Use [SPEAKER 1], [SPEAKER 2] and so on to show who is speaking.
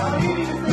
[SPEAKER 1] Hallelujah.